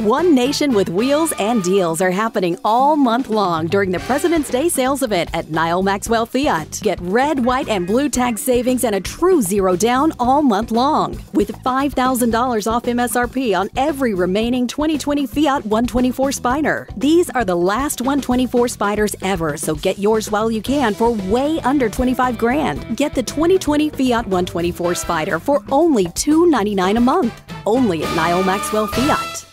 One Nation with wheels and deals are happening all month long during the President's Day sales event at Nyle Maxwell Fiat. Get red, white, and blue tag savings and a true zero down all month long. With $5,000 off MSRP on every remaining 2020 Fiat 124 Spider. These are the last 124 Spiders ever, so get yours while you can for way under 25 grand. Get the 2020 Fiat 124 Spider for only $299 a month. Only at Nyle Maxwell Fiat.